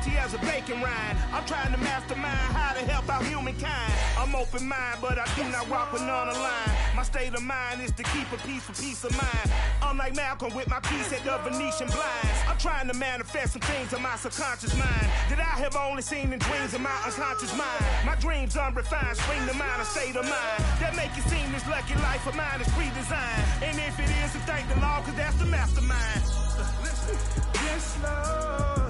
salty as a bacon rind. I'm trying to mastermind how to help out humankind. I'm open mind, but I do not walk with none line. My state of mind is to keep a peace for peace of mind. Unlike Malcolm with my piece at the Venetian blinds. I'm trying to manifest some things in my subconscious mind that I have only seen in dreams in my unconscious mind. My dreams unrefined, spring to mind, a state of mind that make it seem this lucky life of mine is pre-designed. And if it is, then thank the Lord, cause that's the mastermind. yes, Lord.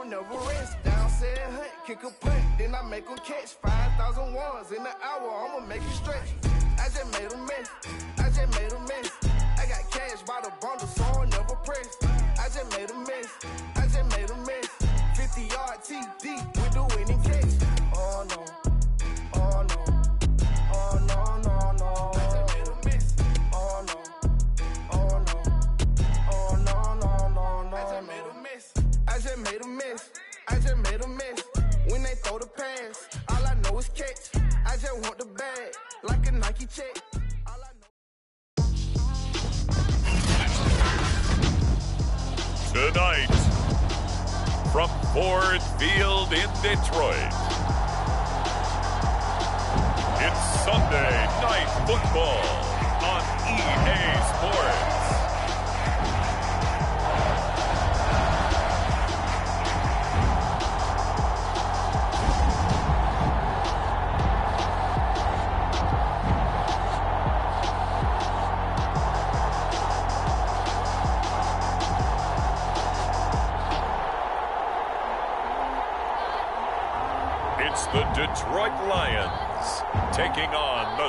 kick a punt, then I make make 'em catch. 5,000 ones in an hour, I'ma make it stretch. I just made a mess, Tonight, from Ford Field in Detroit, it's Sunday Night Football on EA Sports.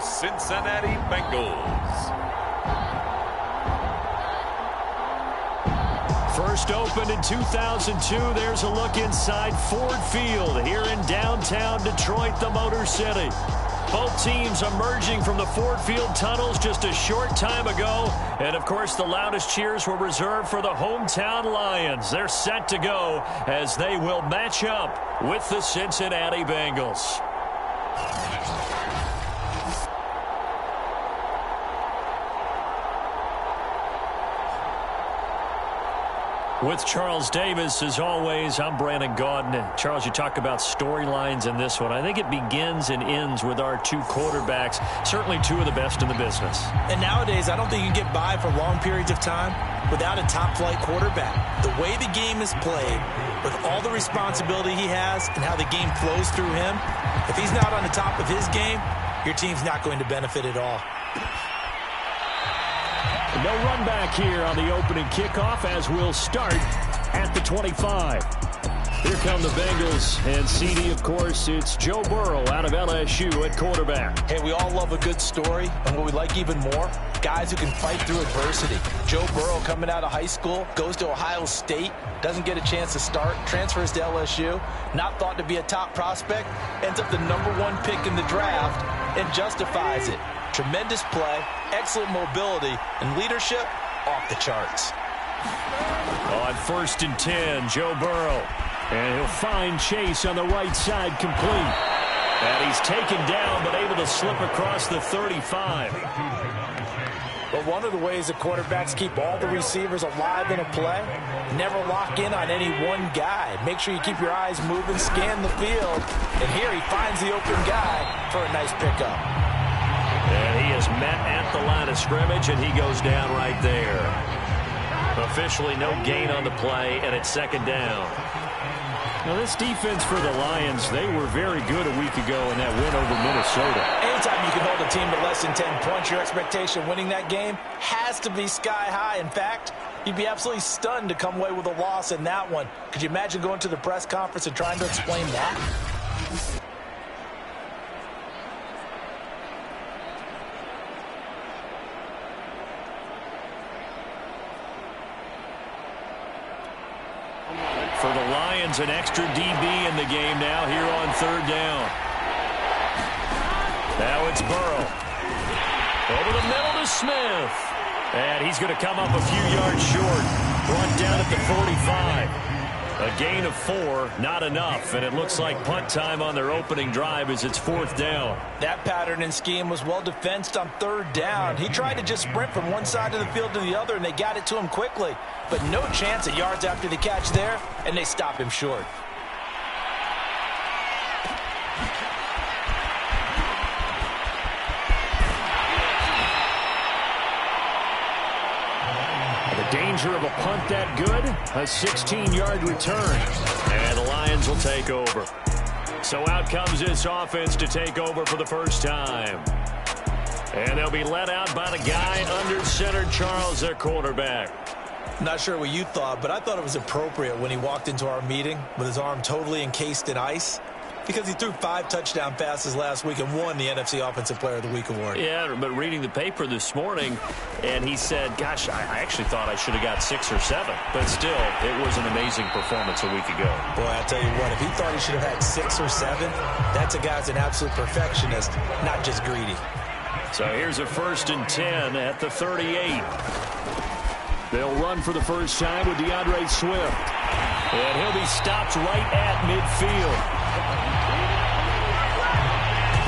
Cincinnati Bengals. First opened in 2002. There's a look inside Ford Field here in downtown Detroit, the Motor City. Both teams emerging from the Ford Field tunnels just a short time ago. And, of course, the loudest cheers were reserved for the hometown Lions. They're set to go as they will match up with the Cincinnati Bengals. With Charles Davis, as always, I'm Brandon Gaudin. Charles, you talk about storylines in this one. I think it begins and ends with our two quarterbacks, certainly two of the best in the business. And nowadays, I don't think you can get by for long periods of time without a top-flight quarterback. The way the game is played, with all the responsibility he has and how the game flows through him, if he's not on the top of his game, your team's not going to benefit at all. No run back here on the opening kickoff as we'll start at the 25. Here come the Bengals, and CD, of course, it's Joe Burrow out of LSU at quarterback. Hey, we all love a good story, and what we like even more, guys who can fight through adversity. Joe Burrow coming out of high school, goes to Ohio State, doesn't get a chance to start, transfers to LSU, not thought to be a top prospect, ends up the number one pick in the draft, and justifies it. Tremendous play, excellent mobility, and leadership off the charts. On first and 10, Joe Burrow. And he'll find Chase on the right side complete. And he's taken down, but able to slip across the 35. But one of the ways that quarterbacks keep all the receivers alive in a play, never lock in on any one guy. Make sure you keep your eyes moving, scan the field. And here he finds the open guy for a nice pickup. Met at the line of scrimmage, and he goes down right there. Officially no gain on the play, and it's second down. Now, this defense for the Lions, they were very good a week ago in that win over Minnesota. Anytime you can hold a team to less than 10 points, your expectation of winning that game has to be sky high. In fact, you'd be absolutely stunned to come away with a loss in that one. Could you imagine going to the press conference and trying to explain that? For the Lions, an extra DB in the game now here on third down. Now it's Burrow. Over the middle to Smith. And he's going to come up a few yards short. Brought down at the 45. A gain of four, not enough, and it looks like punt time on their opening drive as it's fourth down. That pattern and scheme was well defensed on third down. He tried to just sprint from one side of the field to the other, and they got it to him quickly. But no chance at yards after the catch there, and they stop him short. Of a punt that good. A 16-yard return. And the Lions will take over. So out comes this offense to take over for the first time. And they'll be let out by the guy under center, Charles, their quarterback. Not sure what you thought, but I thought it was appropriate when he walked into our meeting with his arm totally encased in ice because he threw five touchdown passes last week and won the NFC Offensive Player of the Week award. Yeah, but reading the paper this morning, and he said, gosh, I actually thought I should have got six or seven. But still, it was an amazing performance a week ago. Boy, I tell you what, if he thought he should have had six or seven, that's a guy's an absolute perfectionist, not just greedy. So here's a first and 10 at the 38. They'll run for the first time with DeAndre Swift. And he'll be stopped right at midfield.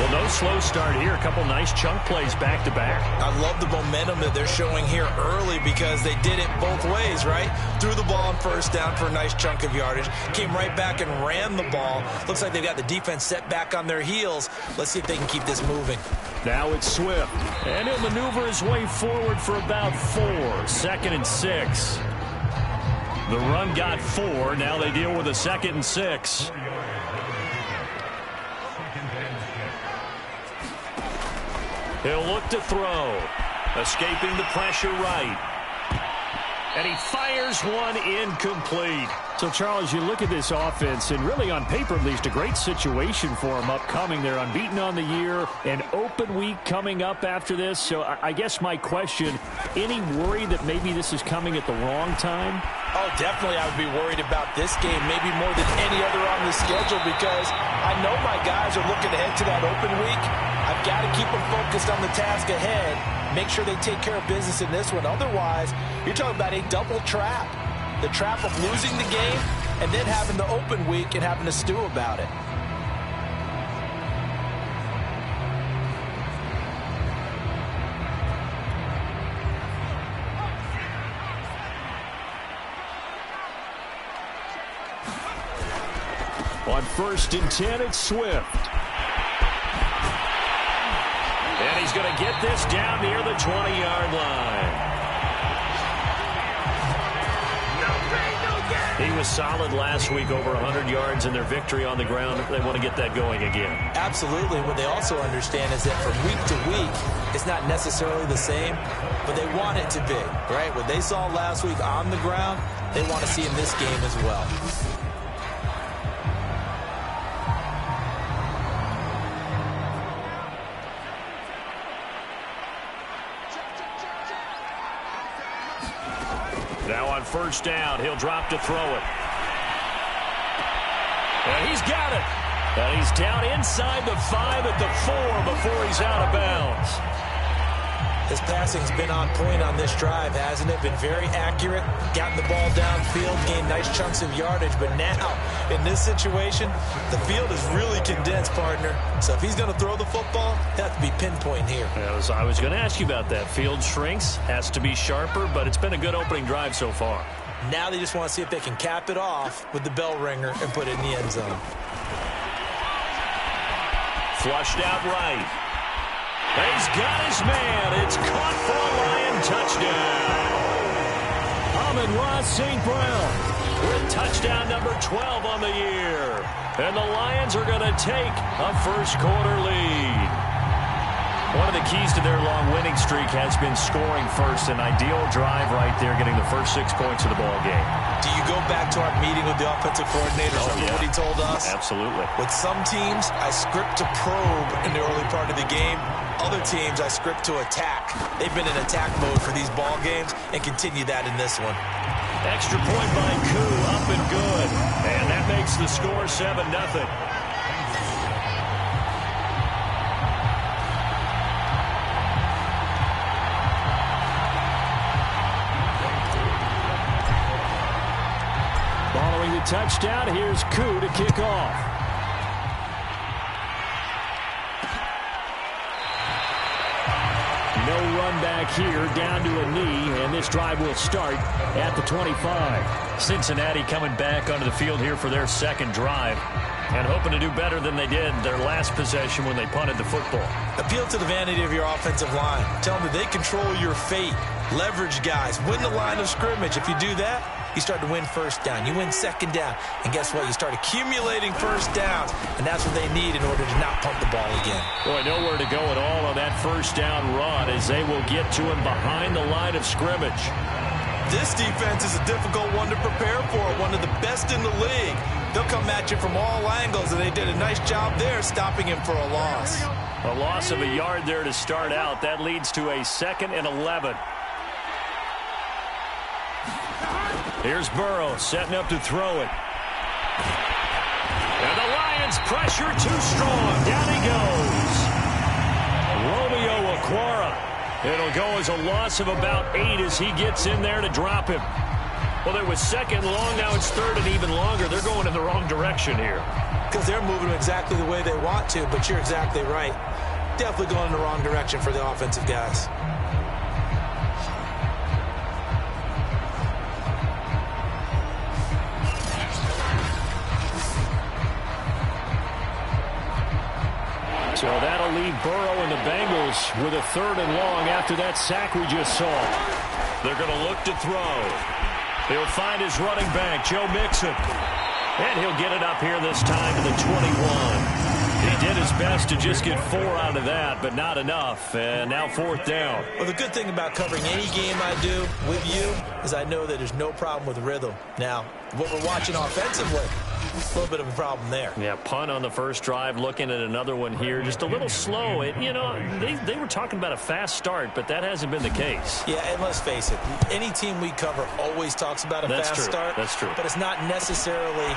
Well, no slow start here. A couple nice chunk plays back to back. I love the momentum that they're showing here early because they did it both ways, right? Threw the ball on first down for a nice chunk of yardage. Came right back and ran the ball. Looks like they've got the defense set back on their heels. Let's see if they can keep this moving. Now it's Swift. And he'll maneuver his way forward for about four. Second and six. The run got four. Now they deal with a second and six. He'll look to throw. Escaping the pressure right. And he fires one incomplete. So, Charles, you look at this offense, and really on paper at least, a great situation for them upcoming. They're unbeaten on the year, an open week coming up after this. So I guess my question, any worry that maybe this is coming at the wrong time? Oh, definitely I would be worried about this game, maybe more than any other on the schedule, because I know my guys are looking ahead to that open week. Got to keep them focused on the task ahead. Make sure they take care of business in this one. Otherwise, you're talking about a double trap. The trap of losing the game and then having the open week and having to stew about it. On first and 10, it's Swift. Going to get this down near the 20-yard line. He was solid last week, over 100 yards in their victory on the ground. They want to get that going again. Absolutely. What they also understand is that from week to week, it's not necessarily the same, but they want it to be, right? What they saw last week on the ground, they want to see in this game as well. First down. He'll drop to throw it. And he's got it. And he's down inside the five at the four before he's out of bounds. His passing's been on point on this drive, hasn't it? Been very accurate, gotten the ball downfield, gained nice chunks of yardage. But now, in this situation, the field is really condensed, partner. So if he's going to throw the football, has to be pinpoint here. I was, I was going to ask you about that. Field shrinks, has to be sharper, but it's been a good opening drive so far. Now they just want to see if they can cap it off with the bell ringer and put it in the end zone. Flushed out right. He's got his man. It's caught for a Lion touchdown. Amon-Ra St. Brown with touchdown number 12 on the year. And the Lions are going to take a first quarter lead. One of the keys to their long winning streak has been scoring first. An ideal drive right there, getting the first six points of the ball game. Do you go back to our meeting with the offensive coordinator? Oh, yeah. what he told us? Absolutely. With some teams, I script to probe in the early part of the game. Other teams, I script to attack. They've been in attack mode for these ball games and continue that in this one. Extra point by Koo, up and good. And that makes the score 7 nothing. Following the touchdown, here's Koo to kick off. Back here, down to a knee, and this drive will start at the 25. Cincinnati coming back onto the field here for their second drive and hoping to do better than they did their last possession when they punted the football. Appeal to the vanity of your offensive line. Tell them that they control your fate. Leverage guys. Win the line of scrimmage. If you do that, you start to win first down. You win second down. And guess what? You start accumulating first downs. And that's what they need in order to not pump the ball again. Boy, nowhere to go at all on that first down run as they will get to him behind the line of scrimmage. This defense is a difficult one to prepare for, one of the best in the league. They'll come at you from all angles, and they did a nice job there stopping him for a loss. A loss of a yard there to start out. That leads to a second and 11. Here's Burrow setting up to throw it. And the Lions pressure too strong. Down he goes. Romeo Okwara. It'll go as a loss of about eight as he gets in there to drop him. Well, there was second long. Now it's third and even longer. They're going in the wrong direction here. Because they're moving exactly the way they want to, but you're exactly right. Definitely going in the wrong direction for the offensive guys. So that'll leave Burrow and the Bengals with a third and long after that sack we just saw. They're going to look to throw. He'll find his running back, Joe Mixon. And he'll get it up here this time to the 21. He did his best to just get four out of that, but not enough. And now fourth down. Well, the good thing about covering any game I do with you is I know that there's no problem with rhythm. Now, what we're watching offensively, a little bit of a problem there. Yeah, punt on the first drive, looking at another one here. Just a little slow. It, you know, they, they were talking about a fast start, but that hasn't been the case. Yeah, and let's face it, any team we cover always talks about a That's fast true. start. That's true. But it's not necessarily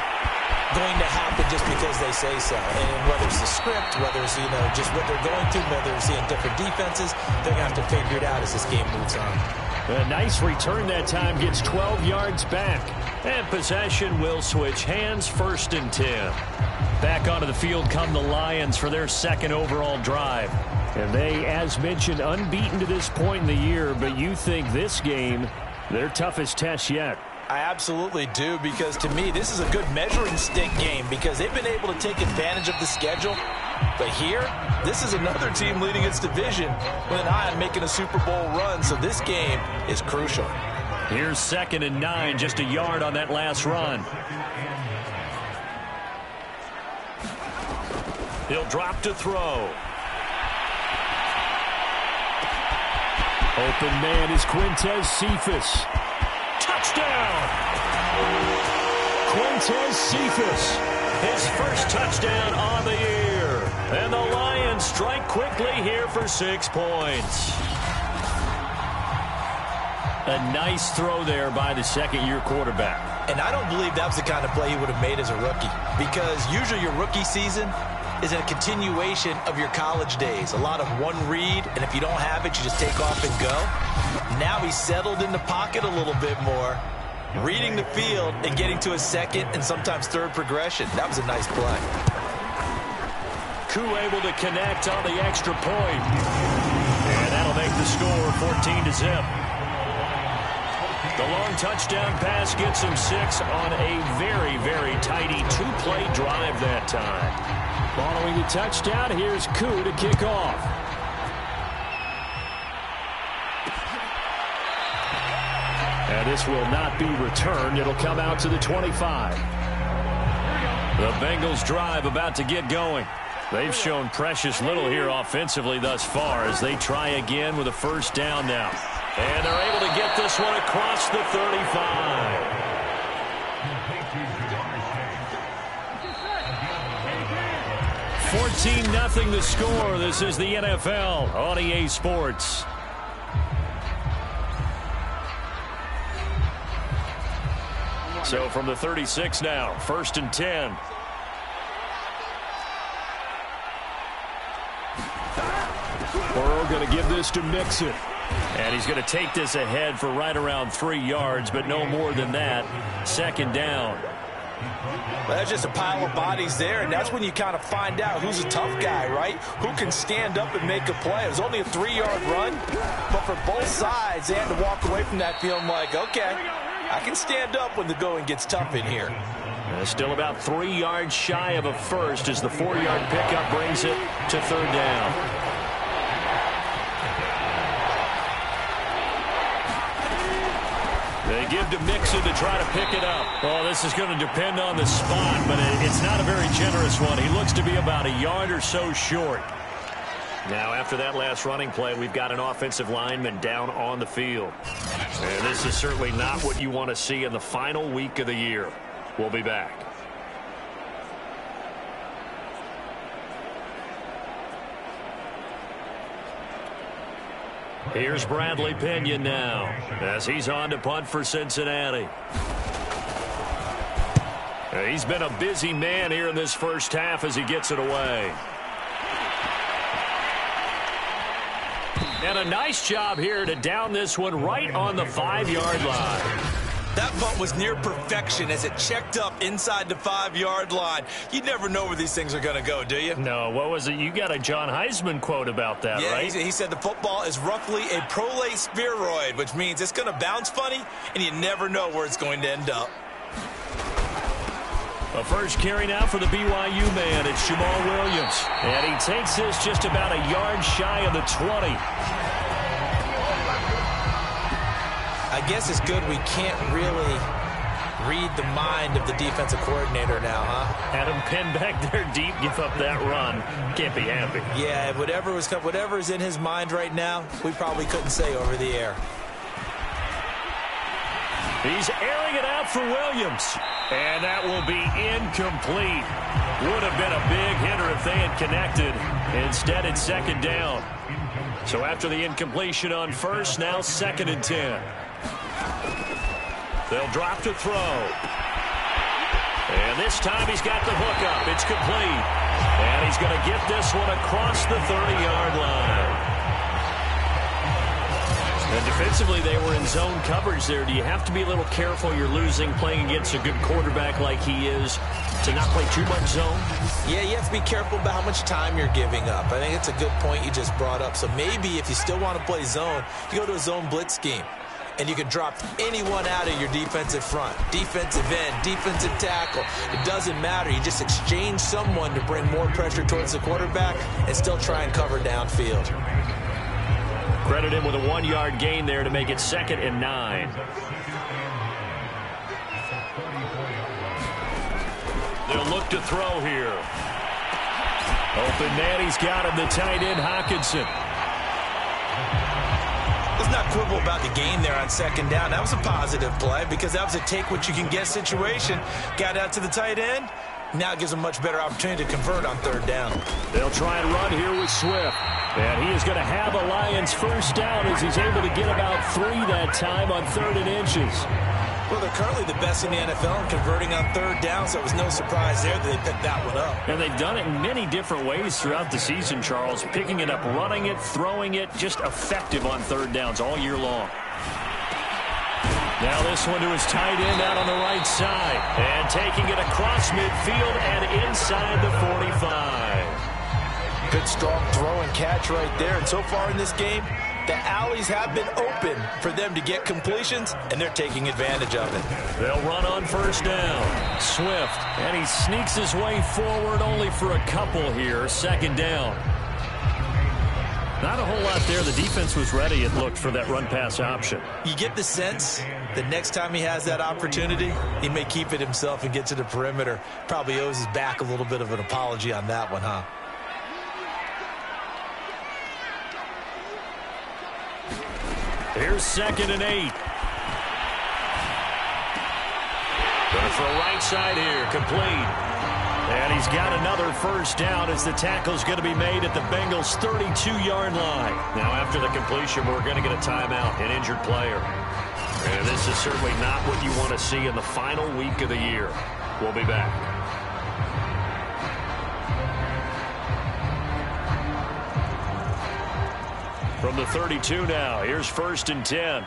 going to happen just because they say so. And whether it's the script, whether it's, you know, just what they're going through, whether it's seeing different defenses, they're going to have to figure it out as this game moves on. A nice return that time gets 12 yards back. And possession will switch hands first and 10. Back onto the field come the Lions for their second overall drive. And they, as mentioned, unbeaten to this point in the year, but you think this game, their toughest test yet. I absolutely do because to me this is a good measuring stick game because they've been able to take advantage of the schedule. But here, this is another team leading its division with an eye on making a Super Bowl run. So this game is crucial. Here's second and nine, just a yard on that last run. He'll drop to throw. Open man is Quintez Cephus. Touchdown! Quintez Cephus, his first touchdown on the year. And the Lions strike quickly here for six points. A nice throw there by the second-year quarterback. And I don't believe that was the kind of play he would have made as a rookie because usually your rookie season is a continuation of your college days. A lot of one read, and if you don't have it, you just take off and go. Now he's settled in the pocket a little bit more, reading the field and getting to a second and sometimes third progression. That was a nice play. Koo able to connect on the extra point. And that'll make the score 14 to zip. The long touchdown pass gets him six on a very, very tidy two-play drive that time. Following the touchdown, here's Koo to kick off. And this will not be returned. It'll come out to the 25. The Bengals drive about to get going. They've shown precious little here offensively thus far as they try again with a first down now. And they're able to get this one across the 35. Fourteen nothing to score. This is the NFL on EA Sports. So from the 36 now, first and 10. Burrow going to give this to Mixon. And he's going to take this ahead for right around three yards, but no more than that. Second down. Well, that's just a pile of bodies there, and that's when you kind of find out who's a tough guy, right? Who can stand up and make a play. It was only a three-yard run, but for both sides, they had to walk away from that feeling like, okay, I can stand up when the going gets tough in here. Still about three yards shy of a first as the four-yard pickup brings it to third down. They give to Mixon to try to pick it up. Well, this is going to depend on the spot, but it's not a very generous one. He looks to be about a yard or so short. Now, after that last running play, we've got an offensive lineman down on the field. And this is certainly not what you want to see in the final week of the year. We'll be back. Here's Bradley Pinion now as he's on to punt for Cincinnati. He's been a busy man here in this first half as he gets it away. And a nice job here to down this one right on the five-yard line. That punt was near perfection as it checked up inside the five-yard line. You never know where these things are going to go, do you? No, what was it? You got a John Heisman quote about that, yeah, right? He, he said the football is roughly a prolate spheroid, which means it's going to bounce funny, and you never know where it's going to end up. A first carry now for the BYU man. It's Jamaal Williams. And he takes this just about a yard shy of the 20. Guess it's good we can't really read the mind of the defensive coordinator now, huh? Had him pinned back there deep, give up that run. Can't be happy. Yeah, whatever was whatever is in his mind right now, we probably couldn't say over the air. He's airing it out for Williams. And that will be incomplete. Would have been a big hitter if they had connected. Instead, it's second down. So after the incompletion on first, now second and ten. They'll drop to throw. And this time he's got the hook up. It's complete. And he's going to get this one across the 30-yard line. And defensively, they were in zone coverage there. Do you have to be a little careful you're losing playing against a good quarterback like he is to not play too much zone? Yeah, you have to be careful about how much time you're giving up. I think it's a good point you just brought up. So maybe if you still want to play zone, you go to a zone blitz scheme and you can drop anyone out of your defensive front. Defensive end, defensive tackle. It doesn't matter. You just exchange someone to bring more pressure towards the quarterback and still try and cover downfield. Credit him with a one-yard gain there to make it second and nine. They'll look to throw here. Open man, he's got him, the tight end, Hockenson. Let's not quibble about the game there on second down. That was a positive play because that was a take-what-you-can-get situation. Got out to the tight end. Now gives them much better opportunity to convert on third down. They'll try and run here with Swift. And he is going to have a Lions first down as he's able to get about three that time on third and inches. Well, they're currently the best in the NFL in converting on third down, so it was no surprise there that they picked that one up. And they've done it in many different ways throughout the season, Charles. Picking it up, running it, throwing it, just effective on third downs all year long. Now this one to his tight end out on the right side. And taking it across midfield and inside the 45. Good strong throw and catch right there. And so far in this game, the alleys have been open for them to get completions, and they're taking advantage of it. They'll run on first down. Swift, and he sneaks his way forward only for a couple here. Second down. Not a whole lot there. The defense was ready, it looked, for that run-pass option. You get the sense that next time he has that opportunity, he may keep it himself and get to the perimeter. Probably owes his back a little bit of an apology on that one, huh? Here's second and eight. Going for a right side here, complete. And he's got another first down as the tackle's going to be made at the Bengals' 32-yard line. Now, after the completion, we're going to get a timeout, an injured player. And this is certainly not what you want to see in the final week of the year. We'll be back. From the 32 now, here's first and 10.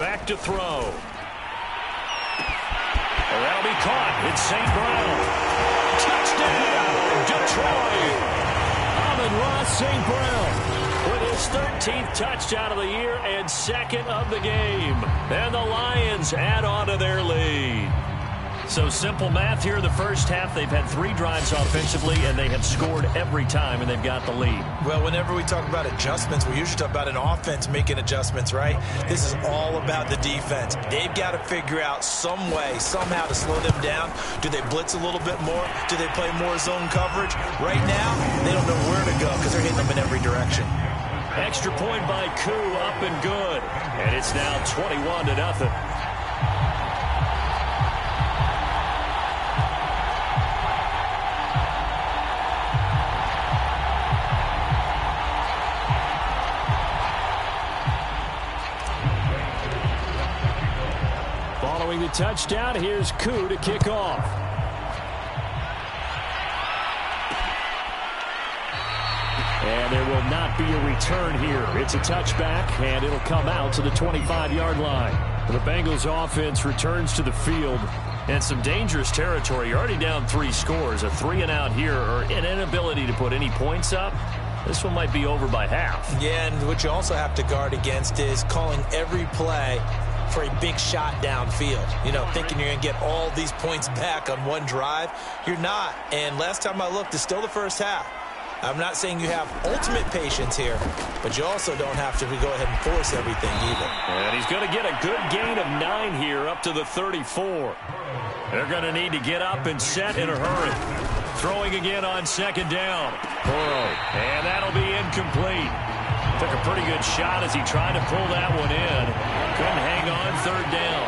Back to throw. That'll be caught. It's St. Brown. Touchdown, Detroit. Amon-Ra St. Brown with his 13th touchdown of the year and second of the game. And the Lions add on to their lead. So simple math here the first half. They've had three drives offensively, and they have scored every time, and they've got the lead. Well, whenever we talk about adjustments, we usually talk about an offense making adjustments, right? This is all about the defense. They've got to figure out some way, somehow to slow them down. Do they blitz a little bit more? Do they play more zone coverage? Right now, they don't know where to go because they're hitting them in every direction. Extra point by Koo, up and good. And it's now 21 to nothing. Touchdown, here's Koo to kick off. And there will not be a return here. It's a touchback, and it'll come out to the 25-yard line. The Bengals offense returns to the field and some dangerous territory. You're already down three scores. A three and out here or an inability to put any points up. This one might be over by half. Yeah, and what you also have to guard against is calling every play for a big shot downfield. You know, thinking you're going to get all these points back on one drive. You're not. And last time I looked, it's still the first half. I'm not saying you have ultimate patience here, but you also don't have to go ahead and force everything either. And he's going to get a good gain of nine here up to the 34. They're going to need to get up and set in a hurry. Throwing again on second down. Burrow. And that'll be incomplete. Took a pretty good shot as he tried to pull that one in. Couldn't hang on third down.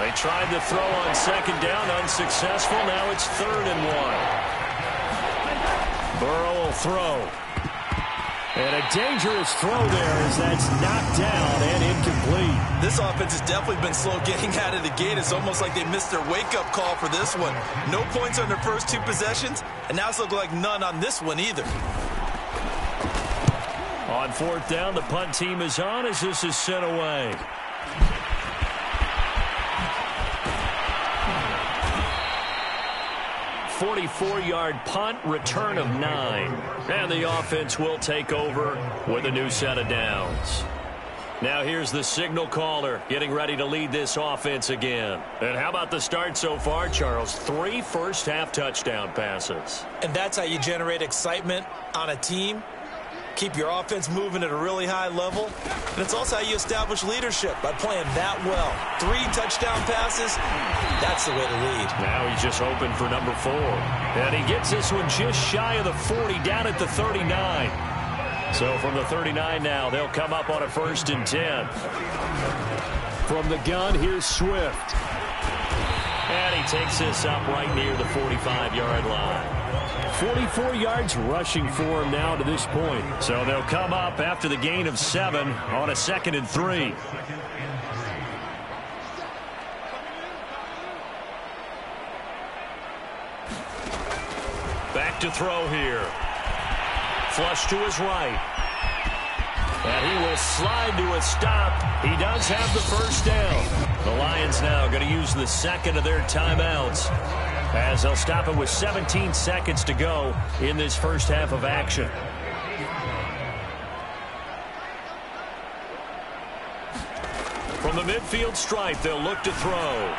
They tried to throw on second down, unsuccessful. Now it's third and one. Burrow will throw. And a dangerous throw there as that's knocked down and incomplete. This offense has definitely been slow getting out of the gate. It's almost like they missed their wake-up call for this one. No points on their first two possessions, and now it's looking like none on this one either. On fourth down, the punt team is on as this is sent away. 44-yard punt, return of nine. And the offense will take over with a new set of downs. Now here's the signal caller getting ready to lead this offense again. And how about the start so far, Charles? Three first-half touchdown passes. And that's how you generate excitement on a team keep your offense moving at a really high level. And it's also how you establish leadership by playing that well. Three touchdown passes, that's the way to lead. Now he's just open for number four. And he gets this one just shy of the 40, down at the 39. So from the 39 now, they'll come up on a first and 10. From the gun, here's Swift. Takes this up right near the 45-yard line. 44 yards rushing for him now to this point. So they'll come up after the gain of seven on a second and three. Back to throw here. Flush to his right. And he will slide to a stop. He does have the first down. The Lions now going to use the second of their timeouts as they'll stop it with 17 seconds to go in this first half of action. From the midfield stripe, they'll look to throw.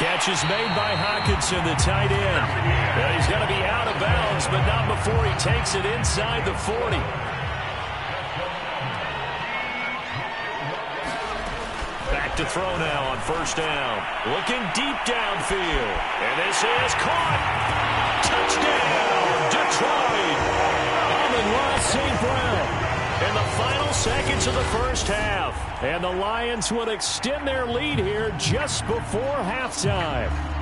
Catch is made by Hockenson, the tight end. Well, he's going to be out of bounds, but not before he takes it inside the 40. To throw now on first down. Looking deep downfield. And this is caught. Touchdown, Detroit. Amon-Ra St. Brown. In the final seconds of the first half. And the Lions would extend their lead here just before halftime.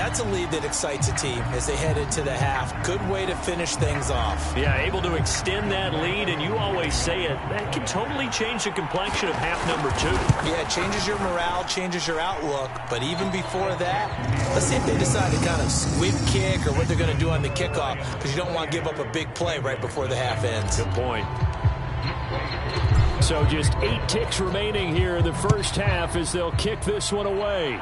That's a lead that excites a team as they head into the half. Good way to finish things off. Yeah, able to extend that lead, and you always say it, that can totally change the complexion of half number two. Yeah, it changes your morale, changes your outlook, but even before that, let's see if they decide to kind of squib kick or what they're going to do on the kickoff because you don't want to give up a big play right before the half ends. Good point. So just eight ticks remaining here in the first half as they'll kick this one away.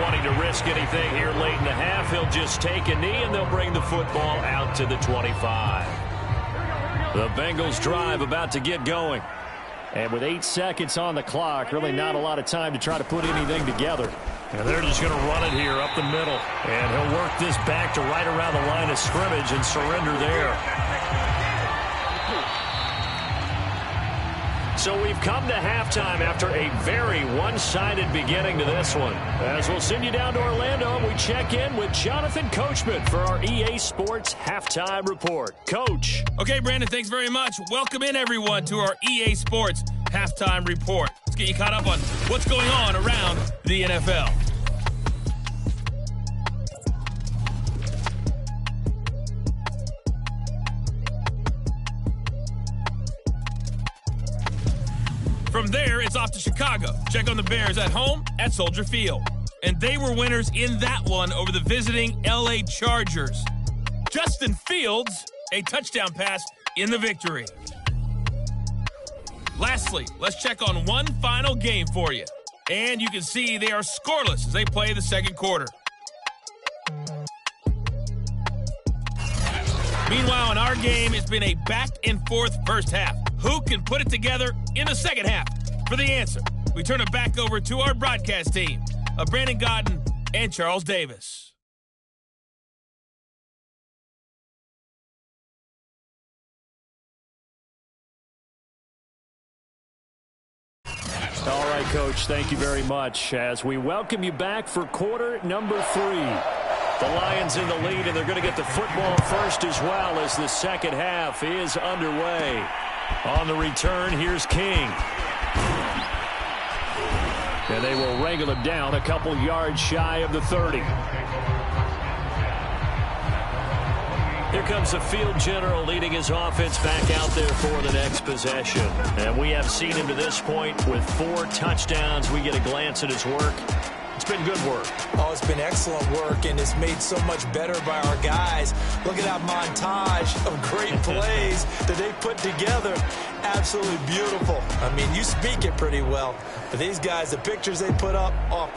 Wanting to risk anything here late in the half, he'll just take a knee and they'll bring the football out to the 25. The Bengals drive about to get going. And with eight seconds on the clock, really not a lot of time to try to put anything together. And they're just going to run it here up the middle. And he'll work this back to right around the line of scrimmage and surrender there. So we've come to halftime after a very one-sided beginning to this one. As we'll send you down to Orlando, we check in with Jonathan Coachman for our EA Sports Halftime Report. Coach. Okay, Brandon, thanks very much. Welcome in, everyone, to our EA Sports Halftime Report. Let's get you caught up on what's going on around the NFL. From there, it's off to Chicago. Check on the Bears at home at Soldier Field. And they were winners in that one over the visiting LA Chargers. Justin Fields, a touchdown pass in the victory. Lastly, let's check on one final game for you. And you can see they are scoreless as they play the second quarter. Meanwhile, in our game, it's been a back and forth first half. Who can put it together in the second half? For the answer, we turn it back over to our broadcast team of Brandon Gaudin and Charles Davis. All right, Coach, thank you very much as we welcome you back for quarter number three. The Lions in the lead, and they're going to get the football first as well as the second half is underway. On the return, here's King. And they will wrangle him down a couple yards shy of the 30. Here comes the field general leading his offense back out there for the next possession. And we have seen him to this point with four touchdowns. We get a glance at his work. It's been good work. Oh, it's been excellent work, and it's made so much better by our guys. Look at that montage of great plays that they put together. Absolutely beautiful. I mean, you speak it pretty well. But these guys, the pictures they put up, oh.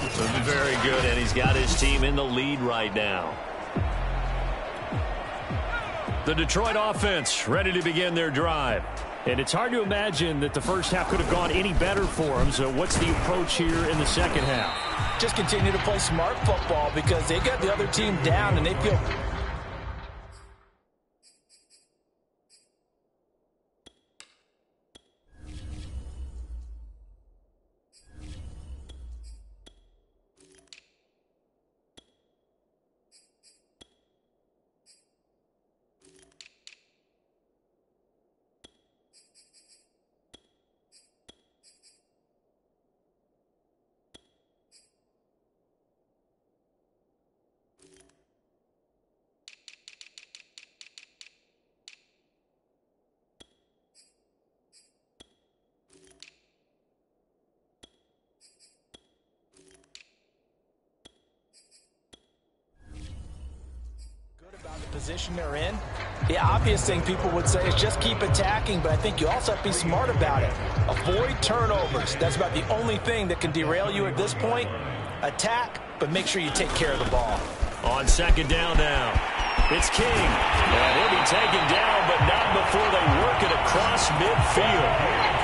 Very good, and he's got his team in the lead right now. The Detroit offense ready to begin their drive. And it's hard to imagine that the first half could have gone any better for them. So what's the approach here in the second half? Just continue to play smart football because they got the other team down and they feel position they're in. The obvious thing people would say is just keep attacking, but I think you also have to be smart about it. Avoid turnovers. That's about the only thing that can derail you at this point. Attack, but make sure you take care of the ball. On second down now, it's King. And he'll be taken down, but not before they work it across midfield.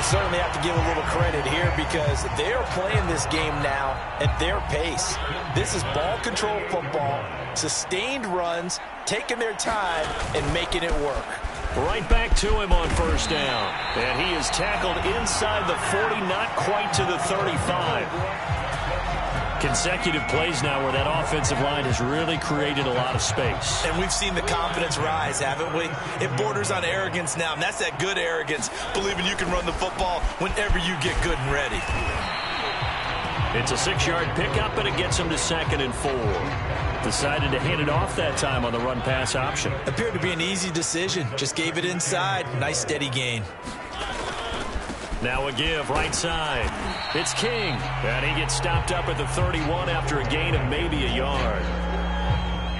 You certainly have to give a little credit here because they are playing this game now at their pace. This is ball control football, sustained runs, taking their time, and making it work. Right back to him on first down. And he is tackled inside the 40, not quite to the 35. Consecutive plays now where that offensive line has really created a lot of space. And we've seen the confidence rise, haven't we? It borders on arrogance now, and that's that good arrogance, believing you can run the football whenever you get good and ready. It's a six-yard pickup, and it gets him to second and four. Decided to hand it off that time on the run-pass option. Appeared to be an easy decision. Just gave it inside. Nice steady gain. Now a give right side. It's King. And he gets stopped up at the 31 after a gain of maybe a yard.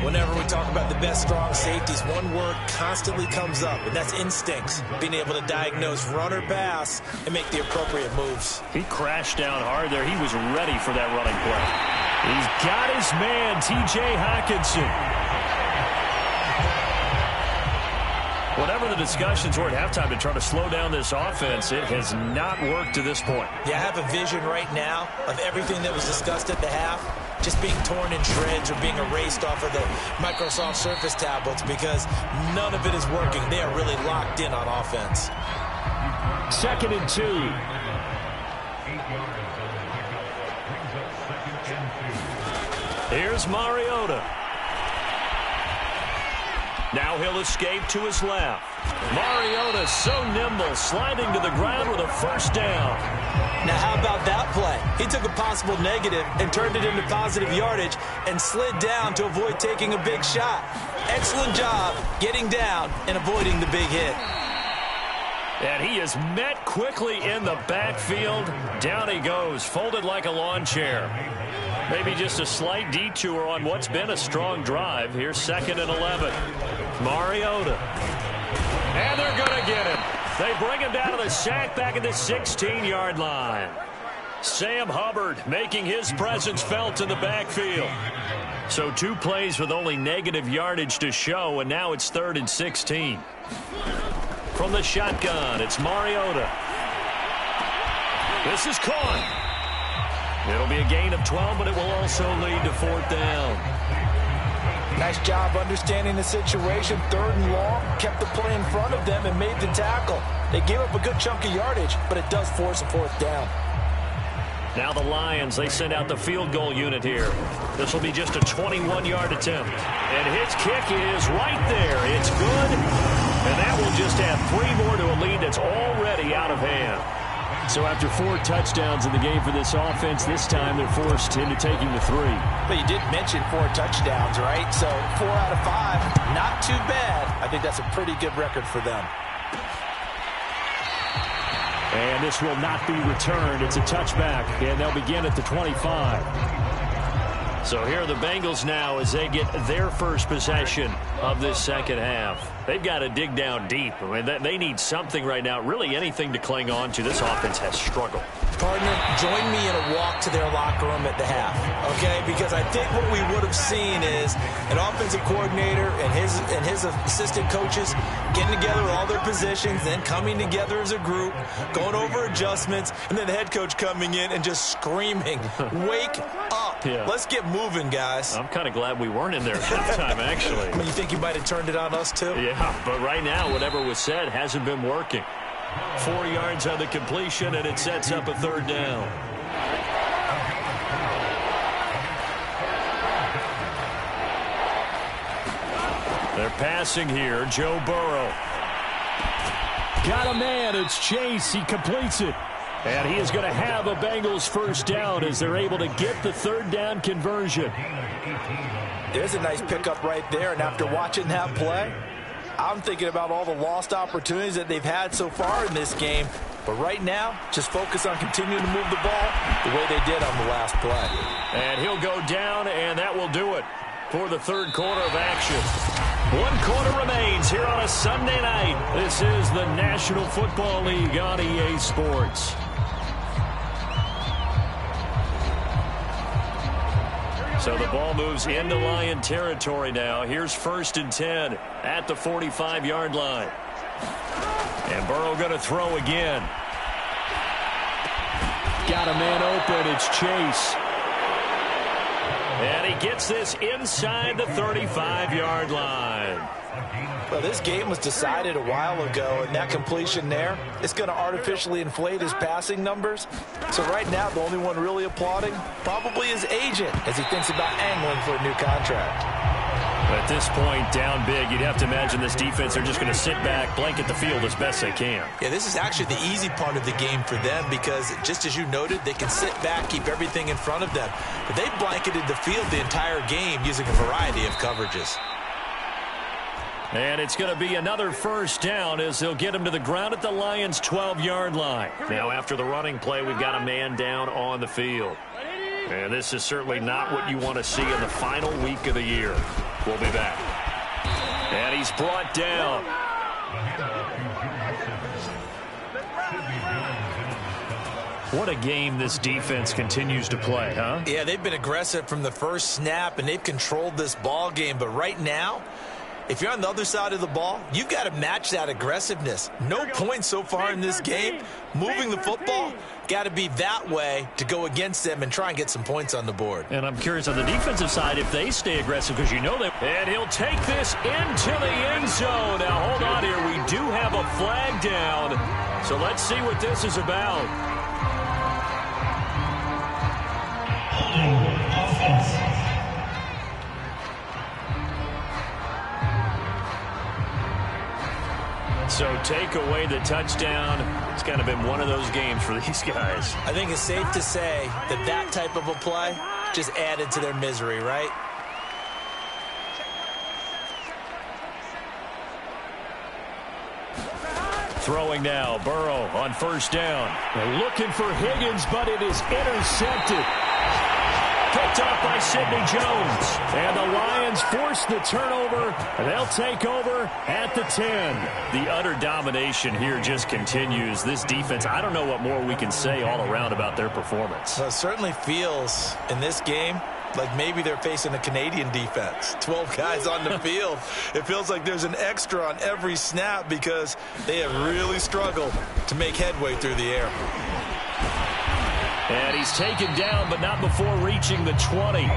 Whenever we talk about the best strong safeties, one word constantly comes up, and that's instincts. Being able to diagnose run or pass and make the appropriate moves. He crashed down hard there. He was ready for that running play. He's got his man, T.J. Hockenson. Whatever the discussions were at halftime to try to slow down this offense, it has not worked to this point. Yeah, I have a vision right now of everything that was discussed at the half just being torn in shreds or being erased off of the Microsoft Surface tablets because none of it is working. They are really locked in on offense. Second and two. Here's Mariota. Now he'll escape to his left. Mariota so nimble, sliding to the ground with a first down. Now how about that play? He took a possible negative and turned it into positive yardage and slid down to avoid taking a big shot. Excellent job getting down and avoiding the big hit. And he is met quickly in the backfield. Down he goes, folded like a lawn chair. Maybe just a slight detour on what's been a strong drive. Here's second and 11. Mariota. And they're going to get him. They bring him down to the sack back at the 16-yard line. Sam Hubbard making his presence felt in the backfield. So two plays with only negative yardage to show, and now it's third and 16. From the shotgun, it's Mariota. This is caught. It'll be a gain of 12, but it will also lead to fourth down. Nice job understanding the situation. Third and long, kept the play in front of them and made the tackle. They gave up a good chunk of yardage, but it does force a fourth down. Now the Lions, they send out the field goal unit here. This will be just a 21-yard attempt. And his kick is right there. It's good. And that will just add three more to a lead that's already out of hand. So after four touchdowns in the game for this offense, this time they're forced into taking the three. But you did mention four touchdowns, right? So four out of five, not too bad. I think that's a pretty good record for them. And this will not be returned. It's a touchback, and they'll begin at the 25. So here are the Bengals now as they get their first possession of this second half. They've got to dig down deep. I mean, they need something right now, really anything to cling on to. This offense has struggled. Partner, join me in a walk to their locker room at the half, okay? Because I think what we would have seen is an offensive coordinator and his and his assistant coaches getting together all their positions, then coming together as a group, going over adjustments, and then the head coach coming in and just screaming, "Wake up! Yeah. Let's get moving, guys!" I'm kind of glad we weren't in there at that halftime, actually. You think you might have turned it on us too? Yeah, but right now, whatever was said hasn't been working. Four yards on the completion, and it sets up a third down. They're passing here. Joe Burrow. Got a man. It's Chase. He completes it. And he is going to have a Bengals first down as they're able to get the third down conversion. There's a nice pickup right there, and after watching that play, I'm thinking about all the lost opportunities that they've had so far in this game. But right now, just focus on continuing to move the ball the way they did on the last play. And he'll go down, and that will do it for the third quarter of action. One quarter remains here on a Sunday night. This is the National Football League on EA Sports. So the ball moves into Lion territory now. Here's first and 10 at the 45-yard line. And Burrow going to throw again. Got a man open. It's Chase. And he gets this inside the 35-yard line. Well, this game was decided a while ago, and that completion there is going to artificially inflate his passing numbers. So right now, the only one really applauding probably his agent as he thinks about angling for a new contract. At this point, down big, you'd have to imagine this defense are just going to sit back, blanket the field as best they can. Yeah, this is actually the easy part of the game for them because, just as you noted, they can sit back, keep everything in front of them. But they blanketed the field the entire game using a variety of coverages. And it's going to be another first down as they'll get him to the ground at the Lions' 12-yard line. Now, after the running play, we've got a man down on the field. And this is certainly not what you want to see in the final week of the year. We'll be back. And he's brought down. What a game this defense continues to play, huh? Yeah, they've been aggressive from the first snap, and they've controlled this ball game. But right now, if you're on the other side of the ball, you've got to match that aggressiveness. No points so far in this game. Moving the football, got to be that way to go against them and try and get some points on the board. And I'm curious on the defensive side if they stay aggressive because you know they. And he'll take this into the end zone. Now hold on here. We do have a flag down. So let's see what this is about. So take away the touchdown. It's kind of been one of those games for these guys. I think it's safe to say that that type of a play just added to their misery, right? Throwing now, Burrow on first down. They're looking for Higgins, but it is intercepted. Picked off by Sidney Jones. And the Lions force the turnover. And they'll take over at the 10. The utter domination here just continues. This defense, I don't know what more we can say all around about their performance. Well, it certainly feels in this game like maybe they're facing a Canadian defense. 12 guys on the field. It feels like there's an extra on every snap because they have really struggled to make headway through the air. And he's taken down, but not before reaching the 20.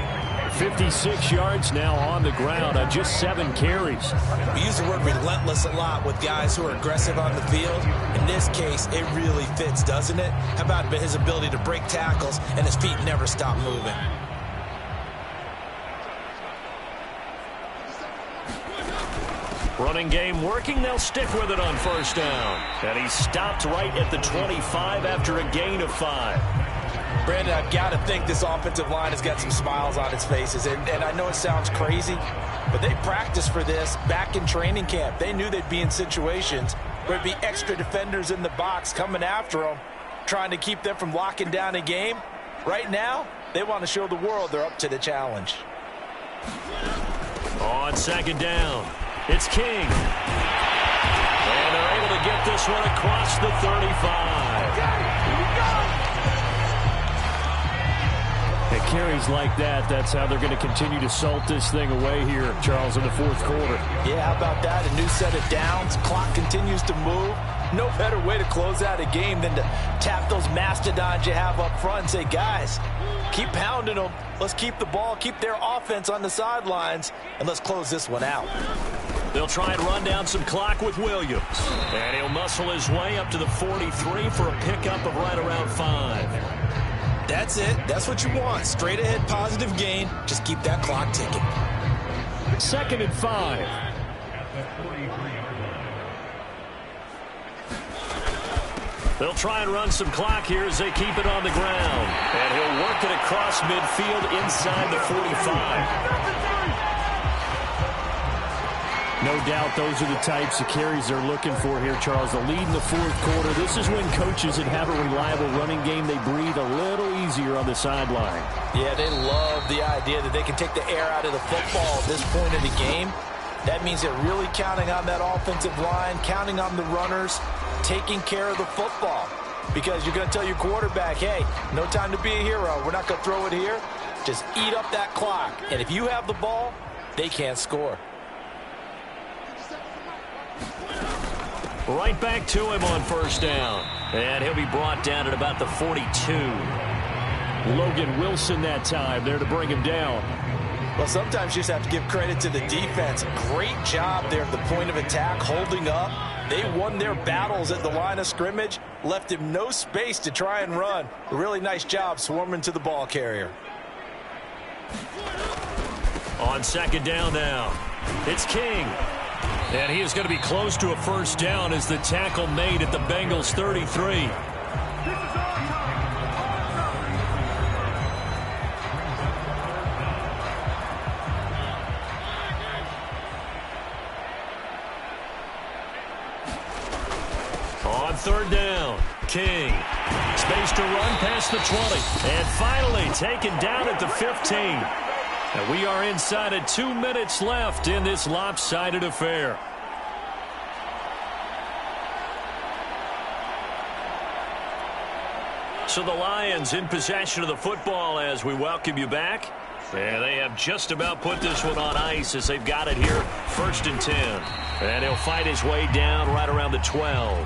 56 yards now on the ground on just seven carries. We use the word relentless a lot with guys who are aggressive on the field. In this case, it really fits, doesn't it? How about his ability to break tackles and his feet never stop moving? Running game working. They'll stick with it on first down. And he stopped right at the 25 after a gain of five. Brandon, I've got to think this offensive line has got some smiles on its faces. And, and I know it sounds crazy, but they practiced for this back in training camp. They knew they'd be in situations where it'd be extra defenders in the box coming after them, trying to keep them from locking down a game. Right now, they want to show the world they're up to the challenge. On second down, it's King. And they're able to get this one across the 35. Carries like that. That's how they're going to continue to salt this thing away here, Charles, in the fourth quarter. Yeah, how about that? A new set of downs. Clock continues to move. No better way to close out a game than to tap those mastodons you have up front and say, guys, keep pounding them. Let's keep the ball, keep their offense on the sidelines, and let's close this one out. They'll try and run down some clock with Williams. And he'll muscle his way up to the 43 for a pickup of right around five. That's it. That's what you want. Straight ahead positive gain. Just keep that clock ticking. Second and five. They'll try and run some clock here as they keep it on the ground. And he'll work it across midfield inside the 45. No doubt those are the types of carries they're looking for here, Charles. The lead in the fourth quarter. This is when coaches that have a reliable running game, they breathe a little easier on the sideline. Yeah, they love the idea that they can take the air out of the football at this point in the game. That means they're really counting on that offensive line, counting on the runners, taking care of the football. Because you're going to tell your quarterback, hey, no time to be a hero. We're not going to throw it here. Just eat up that clock. And if you have the ball, they can't score. Right back to him on first down. And he'll be brought down at about the 42. Logan Wilson that time there to bring him down. Well, sometimes you just have to give credit to the defense. Great job there at the point of attack, holding up. They won their battles at the line of scrimmage, left him no space to try and run. A really nice job swarming to the ball carrier. On second down now, it's King. And he is going to be close to a first down as the tackle made at the Bengals 33. On third down, King. Space to run past the 20. And finally taken down at the 15. And we are inside of two minutes left in this lopsided affair. So the Lions in possession of the football as we welcome you back. And they have just about put this one on ice as they've got it here first and 10. And he'll fight his way down right around the 12.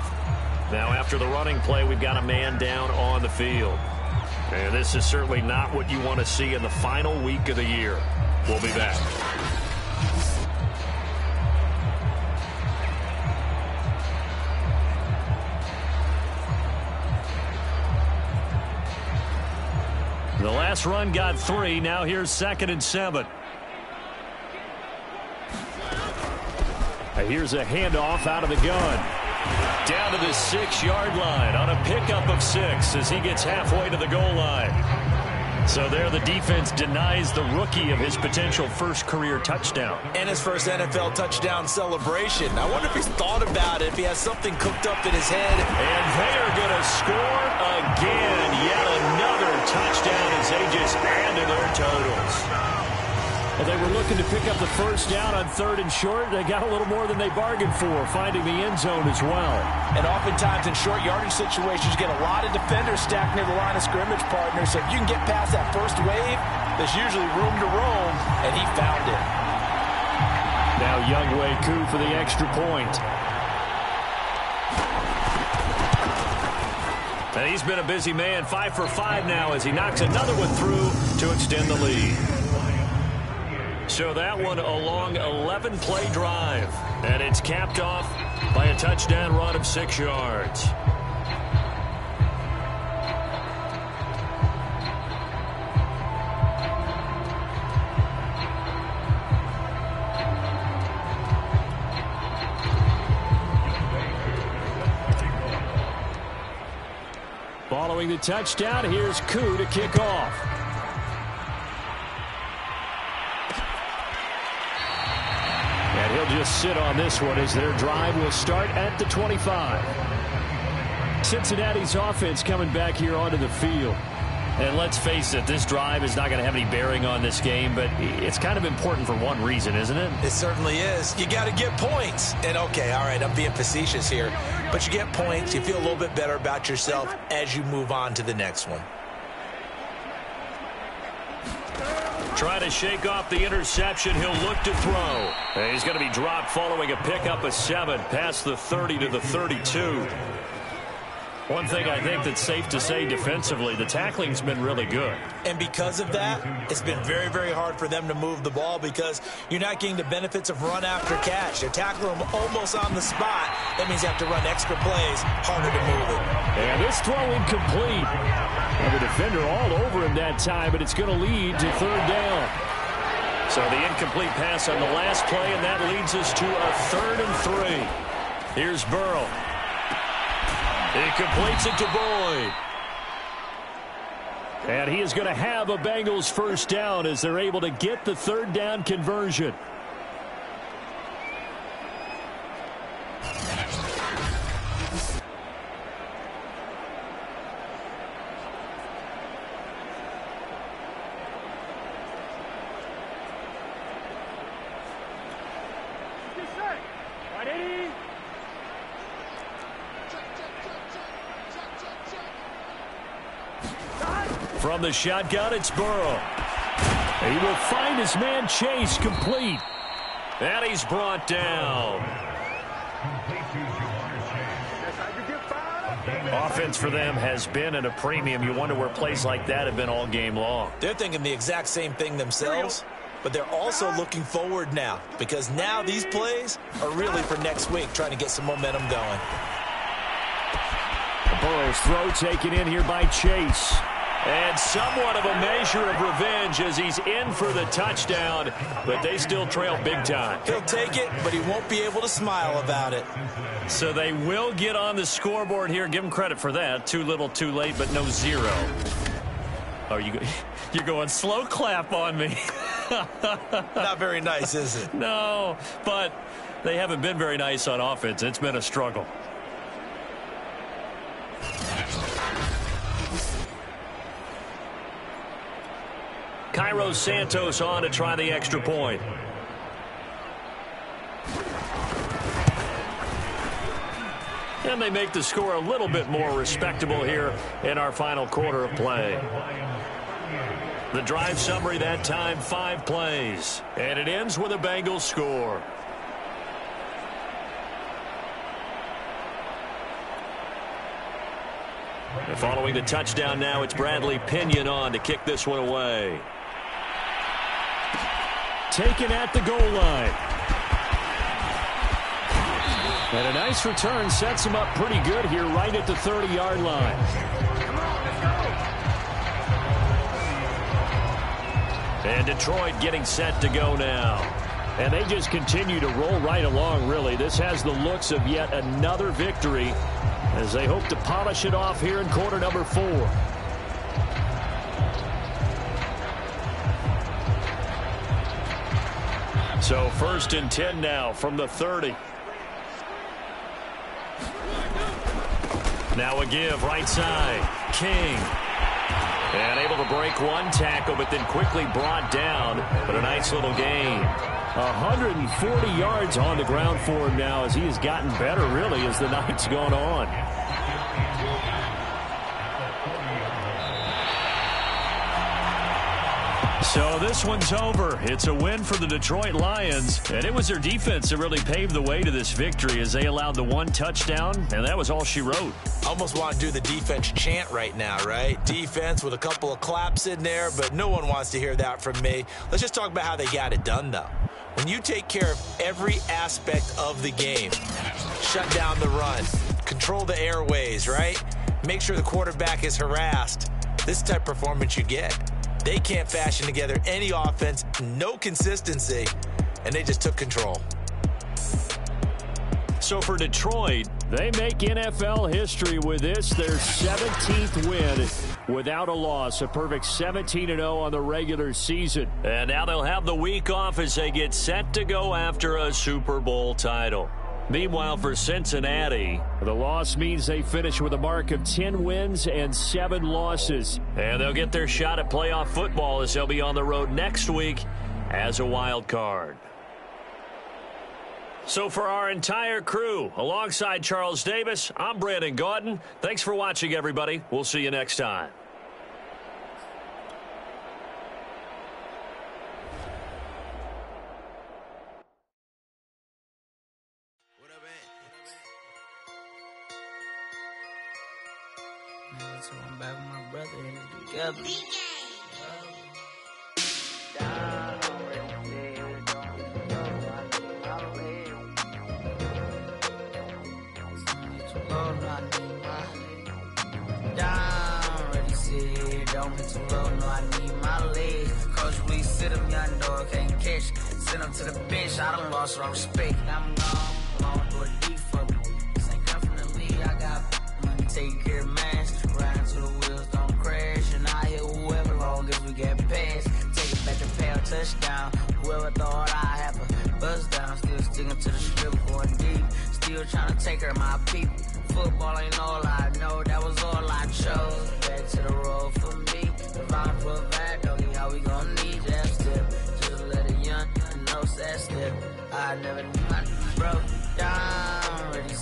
Now after the running play, we've got a man down on the field. And this is certainly not what you want to see in the final week of the year. We'll be back. The last run got three. Now here's second and seven. Here's a handoff out of the gun. Down to the six-yard line on a pickup of six as he gets halfway to the goal line. So there the defense denies the rookie of his potential first career touchdown. And his first NFL touchdown celebration. I wonder if he's thought about it, if he has something cooked up in his head. And they are going to score again. Yet another touchdown as they just add to their totals. Well, they were looking to pick up the first down on third and short. They got a little more than they bargained for, finding the end zone as well. And oftentimes in short yardage situations, you get a lot of defenders stacked near the line of scrimmage partner. So if you can get past that first wave, there's usually room to roam, and he found it. Now Younghoe Koo for the extra point. And he's been a busy man, five for five now as he knocks another one through to extend the lead. So that one a long 11-play drive. And it's capped off by a touchdown run of six yards. Following the touchdown, here's Koo to kick off. Just sit on this one as their drive will start at the 25. Cincinnati's offense coming back here onto the field. And let's face it, this drive is not going to have any bearing on this game, but it's kind of important for one reason, isn't it? It certainly is. You got to get points. And okay, all right, I'm being facetious here, but you get points, you feel a little bit better about yourself as you move on to the next one. Trying to shake off the interception. He'll look to throw. And he's going to be dropped following a pickup of seven past the 30 to the 32. One thing I think that's safe to say defensively, the tackling's been really good. And because of that, it's been very, very hard for them to move the ball because you're not getting the benefits of run after catch. They tackle them almost on the spot. That means you have to run extra plays, harder to move it. And this throw incomplete. And the defender all over him that time, but it's going to lead to third down. So the incomplete pass on the last play, and that leads us to a third and three. Here's Burrow. He completes it to Boyd. And he is going to have a Bengals first down as they're able to get the third down conversion. From the shotgun, it's Burrow. He will find his man Chase complete. And he's brought down. Offense for them has been at a premium. You wonder where plays like that have been all game long. They're thinking the exact same thing themselves. but they're also looking forward now because now these plays are really for next week, trying to get some momentum going. Burrow's throw taken in here by Chase. And somewhat of a measure of revenge as he's in for the touchdown, but they still trail big time. He'll take it, but he won't be able to smile about it. So they will get on the scoreboard here. Give them credit for that. Too little, too late, but no zero. Oh, you, you're going slow clap on me. Not very nice, is it? No, but they haven't been very nice on offense. It's been a struggle. Cairo Santos on to try the extra point. And they make the score a little bit more respectable here in our final quarter of play. The drive summary that time, five plays. And it ends with a Bengals score. And following the touchdown now, it's Bradley Pinion on to kick this one away. Taken at the goal line. And a nice return sets him up pretty good here right at the 30-yard line. And Detroit getting set to go now. And they just continue to roll right along, really. This has the looks of yet another victory as they hope to polish it off here in quarter number four. So first and 10 now from the 30. Now a give right side. King. And able to break one tackle, but then quickly brought down. But a nice little game. 140 yards on the ground for him now as he has gotten better, really, as the night's gone on. So this one's over. It's a win for the Detroit Lions, and it was their defense that really paved the way to this victory as they allowed the one touchdown, and that was all she wrote. I almost want to do the defense chant right now, right? Defense with a couple of claps in there, but no one wants to hear that from me. Let's just talk about how they got it done, though. When you take care of every aspect of the game, shut down the run, control the airways, right? Make sure the quarterback is harassed. This type of performance you get. They can't fashion together any offense, no consistency, and they just took control. So for Detroit, they make NFL history with this, their 17th win without a loss. A perfect 17-0 on the regular season. And now they'll have the week off as they get set to go after a Super Bowl title. Meanwhile, for Cincinnati, the loss means they finish with a mark of 10 wins and 7 losses. And they'll get their shot at playoff football as they'll be on the road next week as a wild card. So for our entire crew, alongside Charles Davis, I'm Brandon Gaudin. Thanks for watching, everybody. We'll see you next time. So I'm back with my brother and together. Don't be too low, no, I need my legs. We young dog can't catch. Send to the bench, I done lost all respect. I'm gone, long do a D for me. This ain't the I got money, take care of get past. Take it back to pay a touchdown. Whoever thought I have a buzz down. Still sticking to the strip, going deep. Still trying to take of my people. Football ain't all I know, that was all I chose. Back to the road for me. If I provide, doggy, how we gon' need that step? Just let a young know that step. I never knew my broke down.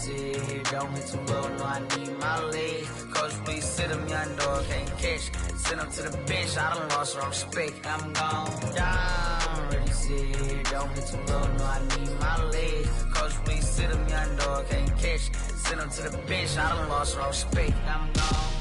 Don't hit too low, no, I need my legs. Cause we sit him, young dog can't catch. Send him to the bench, I done lost all respect. I'm gone down. Ready, sit don't hit too low, no, I need my legs. Cause we sit him, young dog can't catch. Send him to the bench, I done lost all respect. I'm gone.